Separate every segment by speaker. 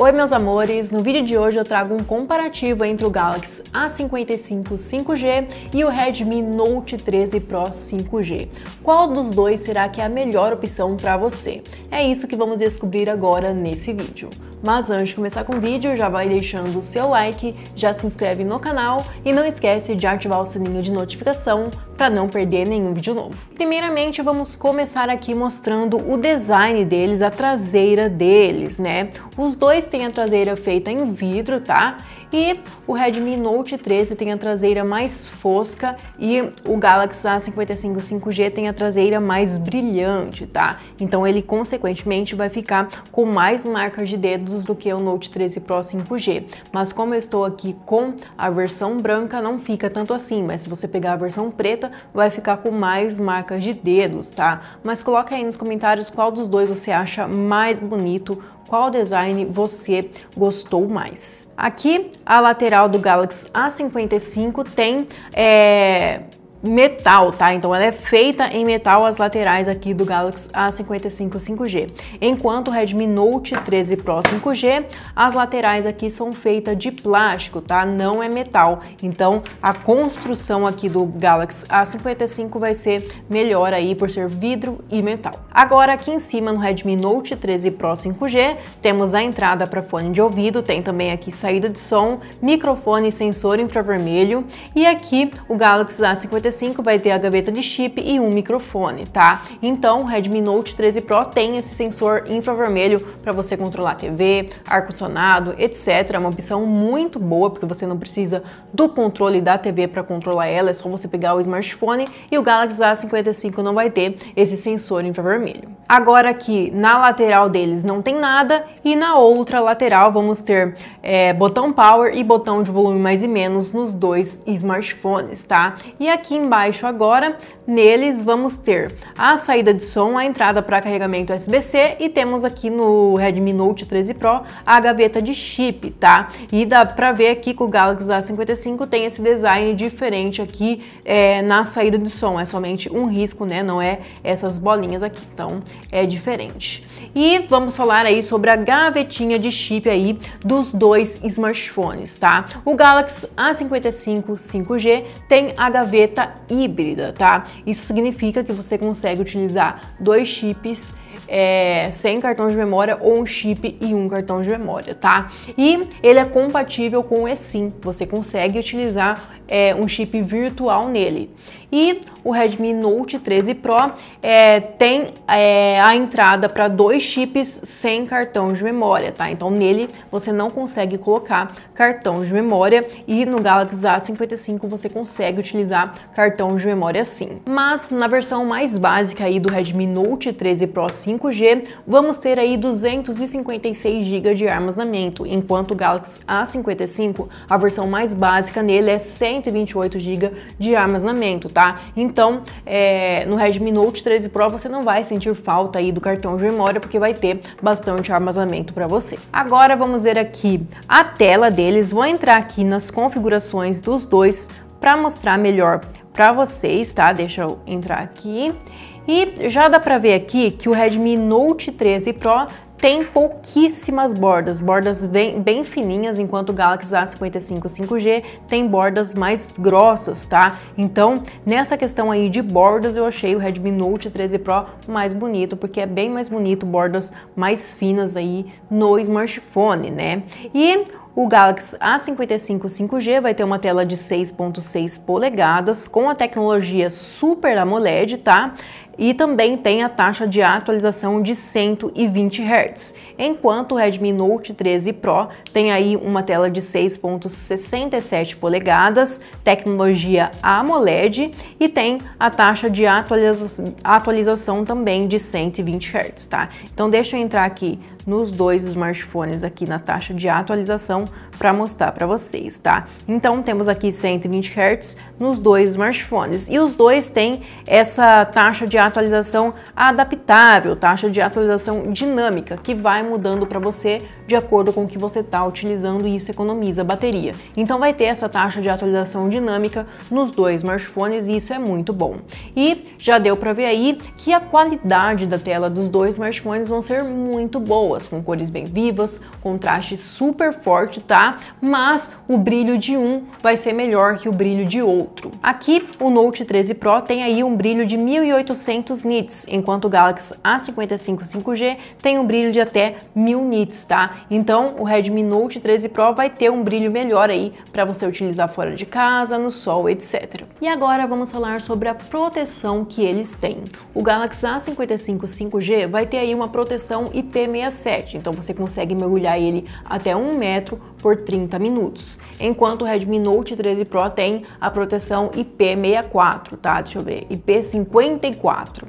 Speaker 1: Oi meus amores, no vídeo de hoje eu trago um comparativo entre o Galaxy A55 5G e o Redmi Note 13 Pro 5G. Qual dos dois será que é a melhor opção para você? É isso que vamos descobrir agora nesse vídeo. Mas antes de começar com o vídeo, já vai deixando o seu like, já se inscreve no canal e não esquece de ativar o sininho de notificação para não perder nenhum vídeo novo. Primeiramente, vamos começar aqui mostrando o design deles, a traseira deles, né? Os dois têm a traseira feita em vidro, tá? E o Redmi Note 13 tem a traseira mais fosca e o Galaxy A55 5G tem a traseira mais brilhante, tá? Então ele consequentemente vai ficar com mais marcas de dedos do que o Note 13 Pro 5G. Mas como eu estou aqui com a versão branca, não fica tanto assim, mas se você pegar a versão preta, vai ficar com mais marcas de dedos, tá? Mas coloca aí nos comentários qual dos dois você acha mais bonito, qual design você gostou mais. Aqui a lateral do Galaxy A55 tem é, metal, tá? Então ela é feita em metal as laterais aqui do Galaxy A55 5G. Enquanto o Redmi Note 13 Pro 5G, as laterais aqui são feitas de plástico, tá? Não é metal. Então a construção aqui do Galaxy A55 vai ser melhor aí por ser vidro e metal. Agora aqui em cima no Redmi Note 13 Pro 5G, temos a entrada para fone de ouvido, tem também aqui saída de som, microfone e sensor infravermelho e aqui o Galaxy A55 vai ter a gaveta de chip e um microfone, tá? Então, o Redmi Note 13 Pro tem esse sensor infravermelho para você controlar TV, ar-condicionado, etc. É uma opção muito boa, porque você não precisa do controle da TV para controlar ela, é só você pegar o smartphone e o Galaxy A55 não vai ter esse sensor infravermelho. Agora aqui na lateral deles não tem nada e na outra lateral vamos ter é, botão power e botão de volume mais e menos nos dois smartphones, tá? E aqui embaixo agora, neles vamos ter a saída de som, a entrada para carregamento USB-C e temos aqui no Redmi Note 13 Pro a gaveta de chip, tá? E dá para ver aqui que o Galaxy A55 tem esse design diferente aqui é, na saída de som, é somente um risco, né? Não é essas bolinhas aqui, então é diferente. E vamos falar aí sobre a gavetinha de chip aí dos dois smartphones, tá? O Galaxy A55 5G tem a gaveta híbrida, tá? Isso significa que você consegue utilizar dois chips é, sem cartão de memória ou um chip e um cartão de memória, tá? E ele é compatível com o eSIM, você consegue utilizar é, um chip virtual nele. E o Redmi Note 13 Pro é, tem é, a entrada para dois chips sem cartão de memória, tá? Então nele você não consegue colocar cartão de memória e no Galaxy A55 você consegue utilizar cartão de memória sim. Mas na versão mais básica aí do Redmi Note 13 Pro 5G, vamos ter aí 256 GB de armazenamento, enquanto o Galaxy A55, a versão mais básica nele é 128 GB de armazenamento, tá? Então, é, no Redmi Note 13 Pro você não vai sentir falta aí do cartão de memória porque vai ter bastante armazenamento para você. Agora vamos ver aqui a tela deles. Vou entrar aqui nas configurações dos dois para mostrar melhor para vocês, tá? Deixa eu entrar aqui. E já dá para ver aqui que o Redmi Note 13 Pro tem pouquíssimas bordas, bordas bem, bem fininhas, enquanto o Galaxy A55 5G tem bordas mais grossas, tá? Então, nessa questão aí de bordas, eu achei o Redmi Note 13 Pro mais bonito, porque é bem mais bonito, bordas mais finas aí no smartphone, né? E o Galaxy A55 5G vai ter uma tela de 6.6 polegadas com a tecnologia Super AMOLED, tá? E também tem a taxa de atualização de 120 Hz, enquanto o Redmi Note 13 Pro tem aí uma tela de 6.67 polegadas, tecnologia AMOLED e tem a taxa de atualiza atualização também de 120 Hz, tá? Então deixa eu entrar aqui nos dois smartphones aqui na taxa de atualização para mostrar para vocês, tá? Então temos aqui 120 Hz nos dois smartphones e os dois têm essa taxa de atualização adaptável, taxa de atualização dinâmica que vai mudando para você de acordo com o que você está utilizando e isso economiza bateria. Então vai ter essa taxa de atualização dinâmica nos dois smartphones e isso é muito bom. E já deu para ver aí que a qualidade da tela dos dois smartphones vão ser muito boas, com cores bem vivas, contraste super forte, tá? Mas o brilho de um vai ser melhor que o brilho de outro. Aqui o Note 13 Pro tem aí um brilho de 1800 nits, enquanto o Galaxy A55 5G tem um brilho de até 1000 nits, tá? Então o Redmi Note 13 Pro vai ter um brilho melhor aí para você utilizar fora de casa, no sol, etc. E agora vamos falar sobre a proteção que eles têm. O Galaxy A55 5G vai ter aí uma proteção IP67, então você consegue mergulhar ele até 1 metro por 30 minutos, enquanto o Redmi Note 13 Pro tem a proteção IP64, tá? Deixa eu ver, IP54,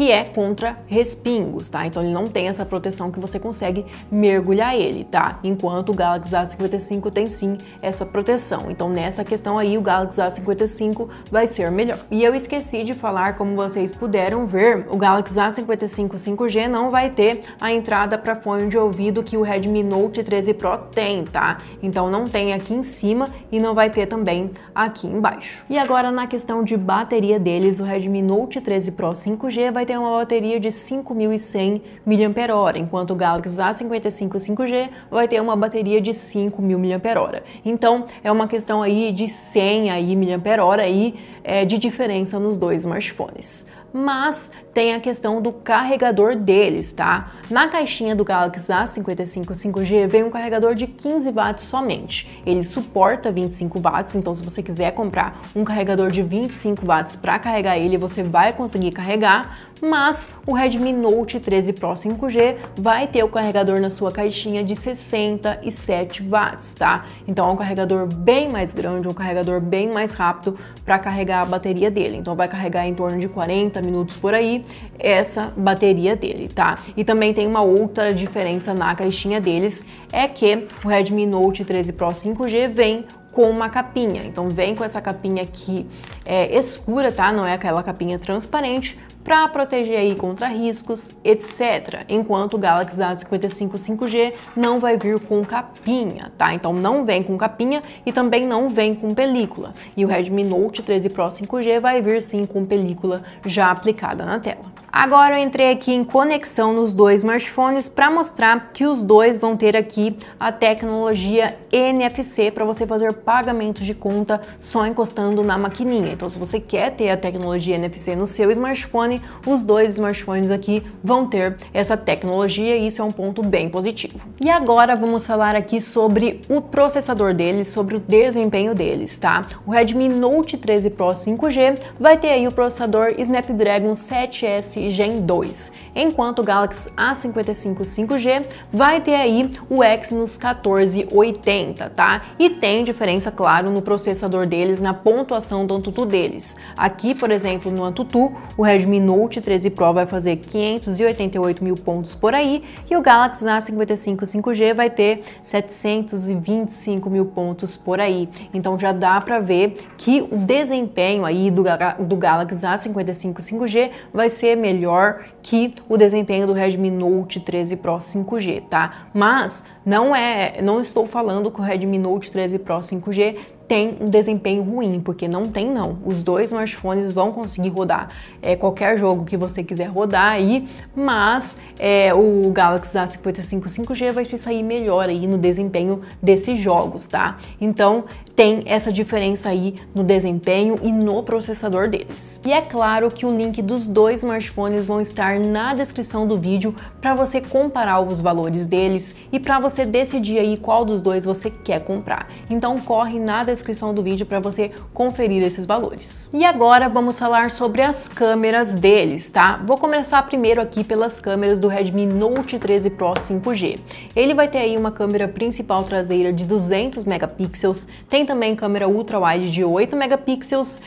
Speaker 1: que é contra respingos, tá? Então ele não tem essa proteção que você consegue mergulhar ele, tá? Enquanto o Galaxy A55 tem sim essa proteção. Então nessa questão aí o Galaxy A55 vai ser melhor. E eu esqueci de falar, como vocês puderam ver, o Galaxy A55 5G não vai ter a entrada para fone de ouvido que o Redmi Note 13 Pro tem, tá? Então não tem aqui em cima e não vai ter também aqui embaixo. E agora na questão de bateria deles, o Redmi Note 13 Pro 5G vai ter uma bateria de 5.100 mAh, enquanto o Galaxy A55 5G vai ter uma bateria de 5.000 mAh. Então é uma questão aí de 100 aí mAh aí, é, de diferença nos dois smartphones mas tem a questão do carregador deles, tá? Na caixinha do Galaxy A55 5G vem um carregador de 15 watts somente. Ele suporta 25 watts, então se você quiser comprar um carregador de 25 watts para carregar ele, você vai conseguir carregar, mas o Redmi Note 13 Pro 5G vai ter o carregador na sua caixinha de 67 watts, tá? Então é um carregador bem mais grande, um carregador bem mais rápido para carregar a bateria dele. Então vai carregar em torno de 40 minutos por aí essa bateria dele, tá? E também tem uma outra diferença na caixinha deles, é que o Redmi Note 13 Pro 5G vem com uma capinha. Então vem com essa capinha aqui é, escura, tá? Não é aquela capinha transparente para proteger aí contra riscos, etc. Enquanto o Galaxy A55 5G não vai vir com capinha, tá? Então não vem com capinha e também não vem com película. E o Redmi Note 13 Pro 5G vai vir sim com película já aplicada na tela. Agora eu entrei aqui em conexão nos dois smartphones para mostrar que os dois vão ter aqui a tecnologia NFC para você fazer pagamentos de conta só encostando na maquininha. Então, se você quer ter a tecnologia NFC no seu smartphone, os dois smartphones aqui vão ter essa tecnologia e isso é um ponto bem positivo. E agora vamos falar aqui sobre o processador deles, sobre o desempenho deles, tá? O Redmi Note 13 Pro 5G vai ter aí o processador Snapdragon 7S Gen 2, enquanto o Galaxy A55 5G vai ter aí o Exynos 1480, tá? E tem diferença, claro, no processador deles, na pontuação do Antutu deles. Aqui, por exemplo, no Antutu, o Redmi Note 13 Pro vai fazer 588 mil pontos por aí e o Galaxy A55 5G vai ter 725 mil pontos por aí. Então já dá para ver que o desempenho aí do, do Galaxy A55 5G vai ser melhor que o desempenho do Redmi Note 13 Pro 5G, tá? Mas não é, não estou falando que o Redmi Note 13 Pro 5G tem um desempenho ruim, porque não tem não. Os dois smartphones vão conseguir rodar é, qualquer jogo que você quiser rodar aí, mas é, o Galaxy A55 5G vai se sair melhor aí no desempenho desses jogos, tá? Então tem essa diferença aí no desempenho e no processador deles. E é claro que o link dos dois smartphones vão estar na descrição do vídeo para você comparar os valores deles e para você decidir aí qual dos dois você quer comprar. Então corre na descrição do vídeo para você conferir esses valores. E agora vamos falar sobre as câmeras deles, tá? Vou começar primeiro aqui pelas câmeras do Redmi Note 13 Pro 5G. Ele vai ter aí uma câmera principal traseira de 200 megapixels, tem também câmera ultra wide de 8 megapixels,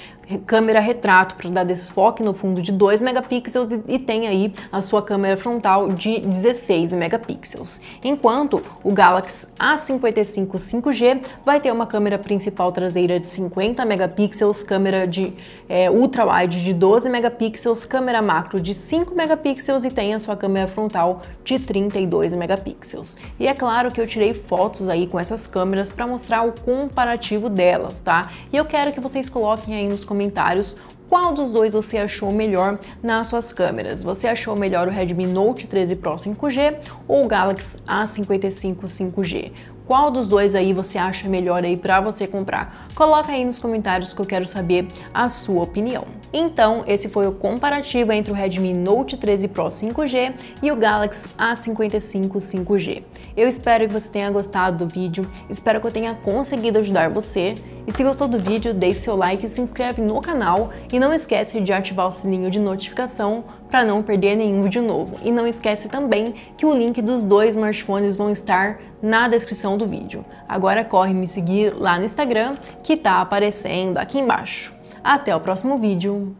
Speaker 1: câmera retrato para dar desfoque no fundo de 2 megapixels e tem aí a sua câmera frontal de 16 megapixels. Enquanto o Galaxy A55 5G vai ter uma câmera principal traseira de 50 megapixels, câmera de é, ultra wide de 12 megapixels, câmera macro de 5 megapixels e tem a sua câmera frontal de 32 megapixels. E é claro que eu tirei fotos aí com essas câmeras para mostrar o comparativo delas, tá? E eu quero que vocês coloquem aí nos comentários qual dos dois você achou melhor nas suas câmeras? Você achou melhor o Redmi Note 13 Pro 5G ou o Galaxy A55 5G? Qual dos dois aí você acha melhor aí para você comprar? Coloca aí nos comentários que eu quero saber a sua opinião. Então, esse foi o comparativo entre o Redmi Note 13 Pro 5G e o Galaxy A55 5G. Eu espero que você tenha gostado do vídeo, espero que eu tenha conseguido ajudar você. E se gostou do vídeo, deixe seu like, se inscreve no canal e não esquece de ativar o sininho de notificação para não perder nenhum vídeo novo. E não esquece também que o link dos dois smartphones vão estar na descrição do vídeo. Agora corre me seguir lá no Instagram que está aparecendo aqui embaixo. Até o próximo vídeo.